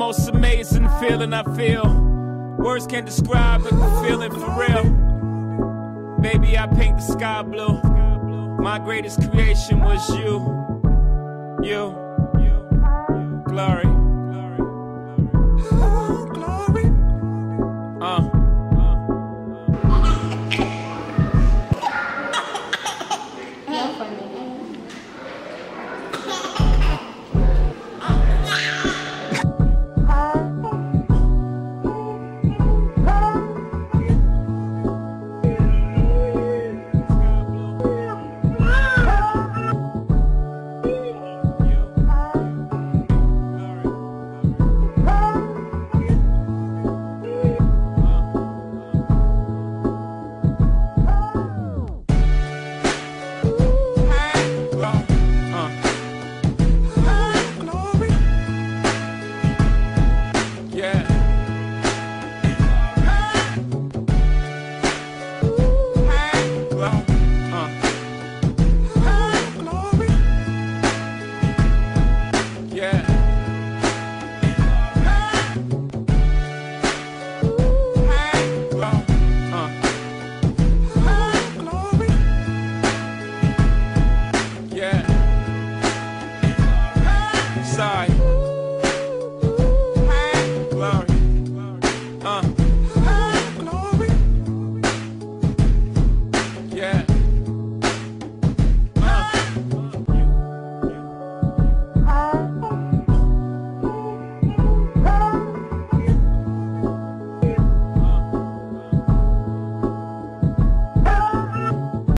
most amazing feeling I feel. Words can't describe the feeling for real. Baby, I paint the sky blue. My greatest creation was you. You. Glory. Side.